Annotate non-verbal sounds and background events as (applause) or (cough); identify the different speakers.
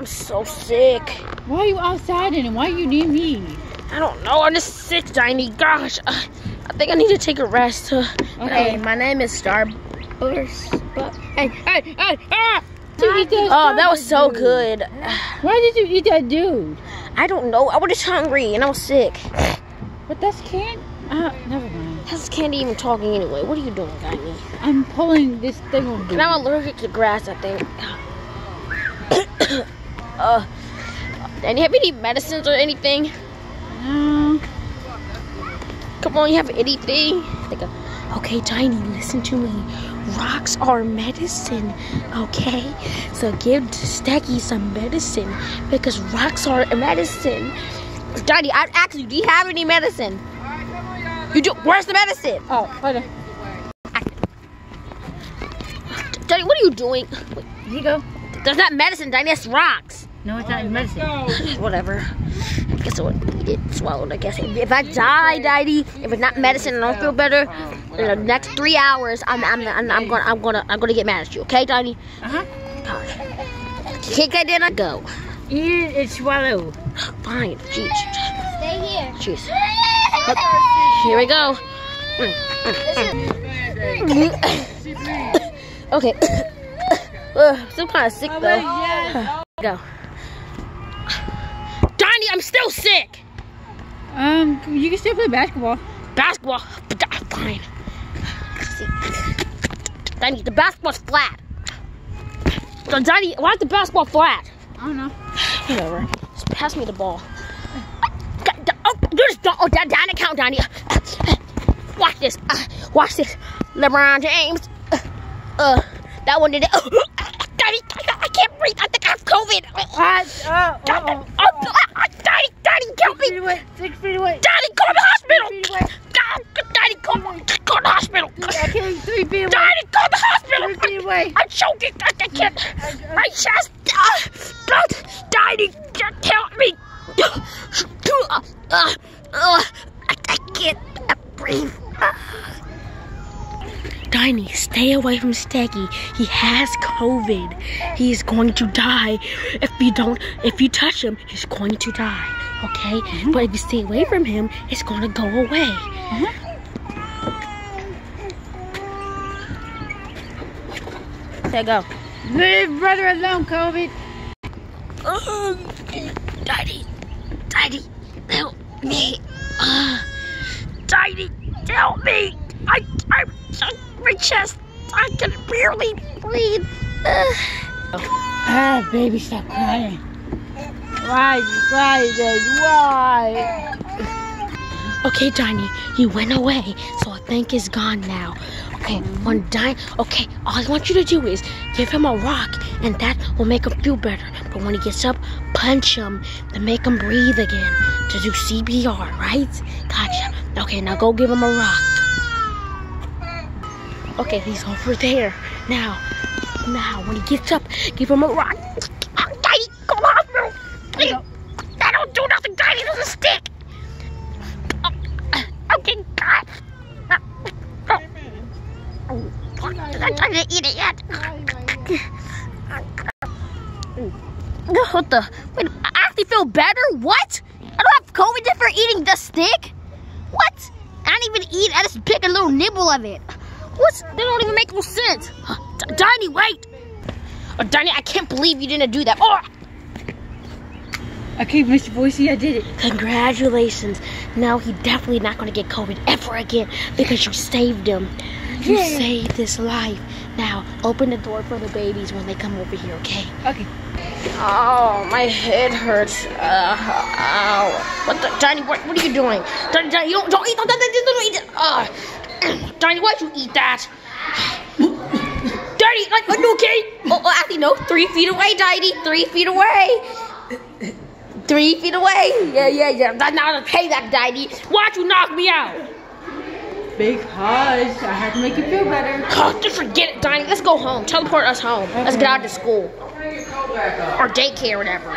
Speaker 1: I'm so sick.
Speaker 2: Why are you outside and why do you need me?
Speaker 1: I don't know. I'm just sick, Tiny. Gosh, uh, I think I need to take a rest. Uh,
Speaker 2: Okay.
Speaker 1: Hey, my name is Starburst. But
Speaker 2: Hey, hey, hey, ah! You eat that
Speaker 1: oh, that was so
Speaker 2: dude.
Speaker 1: good.
Speaker 2: Why did you eat that dude?
Speaker 1: I don't know. I was just hungry and I was sick.
Speaker 2: But that's can't. Uh, never mind.
Speaker 1: How's Candy even talking anyway? What are you doing, Tiny?
Speaker 2: I'm pulling this thing over.
Speaker 1: And I'm allergic to grass, I think. (coughs) (coughs) uh, and you have any medicines or anything?
Speaker 2: No.
Speaker 1: Come on, you have anything? Like a, okay, Tiny, listen to me. Rocks are medicine, okay? So give Stacky some medicine because rocks are medicine. Tiny, I asked you, do you have any medicine? You do. Where's the medicine?
Speaker 2: Oh, on.
Speaker 1: Tiny, what are you doing?
Speaker 2: Here you go.
Speaker 1: There's not medicine, Tiny. That's rocks.
Speaker 2: No, it's not medicine. (laughs)
Speaker 1: Whatever. I guess I would eat it swallowed. I guess if I die, Daddy, if it's not medicine and I don't feel better, in the next three hours, I'm I'm I'm, I'm gonna I'm gonna I'm gonna get mad at you. Okay, Daddy?
Speaker 2: Uh huh.
Speaker 1: Gosh. Kick I did I go?
Speaker 2: Eat it and swallow.
Speaker 1: Fine. Jeez.
Speaker 3: Stay here.
Speaker 1: Jeez. (laughs) Here we go. (laughs) (coughs) okay. (coughs) Ugh, still kind of sick though. Go. I'm still sick.
Speaker 2: Um, you can still play basketball.
Speaker 1: Basketball. Fine. Donnie, the basketball's flat. So, Donnie, why is the basketball flat?
Speaker 2: I don't know.
Speaker 1: Whatever. Just pass me the ball. Oh, don't. Oh, down, down the count, Donnie. Watch this. Uh, watch this. LeBron James. Uh, uh, that one did it. Donnie, I can't breathe. I think I have COVID.
Speaker 2: What? Oh,
Speaker 1: Donnie,
Speaker 2: oh,
Speaker 1: oh, Donnie, Donnie, help
Speaker 2: Six feet
Speaker 1: me.
Speaker 2: away. Six feet away.
Speaker 1: Daddy, go to the hospital!
Speaker 2: Three feet away.
Speaker 1: God, Daddy, go, go to the hospital!
Speaker 2: Okay, three feet away.
Speaker 1: Daddy, go to the hospital!
Speaker 2: Three feet away.
Speaker 1: I'm choking! I, I can't! My chest! Uh, blood! Daddy, just help me! Uh, uh, uh, I, I can't uh, breathe. Diney, stay away from Steggy. He has COVID. He's going to die. If you don't, if you touch him, he's going to die. Okay? But if you stay away from him, it's going to go away. There you go.
Speaker 2: Leave brother alone, COVID.
Speaker 1: Um, Daddy, Daddy, help me. Uh, Daddy, help me. I, I, my chest, I can barely breathe. Uh,
Speaker 2: Ah, baby, stop crying. Why, then, why?
Speaker 1: okay, Diney, he went away, so I think he's gone now. Okay, when Dine, okay, all I want you to do is give him a rock, and that will make him feel better. But when he gets up, punch him to make him breathe again, to do CPR, right? Gotcha. Okay, now go give him a rock. Okay, he's over there. Now, now, when he gets up, give him a rock. Daddy, go to the hospital. Please. That don't do nothing. Daddy doesn't stick. Oh, okay, God. I'm trying to eat it yet. Mm. What the? Wait, I actually feel better? What? I don't have COVID just for eating the stick? What? I don't even eat, I just pick a little nibble of it. What's, that don't even make no sense. D- Donnie, wait. Oh, Donnie, I can't believe you didn't do that. Oh,
Speaker 2: Okay, Mr. Boise, I did it.
Speaker 1: Congratulations. Now he definitely not gonna get COVID ever again because you saved him. You
Speaker 2: Yeah.
Speaker 1: saved his life. Now open the door for the babies when they come over here, okay?
Speaker 2: Okay.
Speaker 1: Oh, my head hurts. Uh, ow. What the, Johnny? What, what are you doing? Johnny, Johnny, you don't, don't eat, don't, don't, don't, don't eat it. Uh, (clears throat) Johnny, why'd you eat that? Daddy, like, are you okay? Oh, oh, actually, no. Three feet away, Daddy. Three feet away. Three feet away. Yeah, yeah, yeah. That, now to pay that, Daddy. Why'd you knock me out?
Speaker 2: Because I had to make you feel better.
Speaker 1: Oh, just forget it, Donnie. Let's go home. Teleport us home. Let's get out of school. Or daycare, whatever.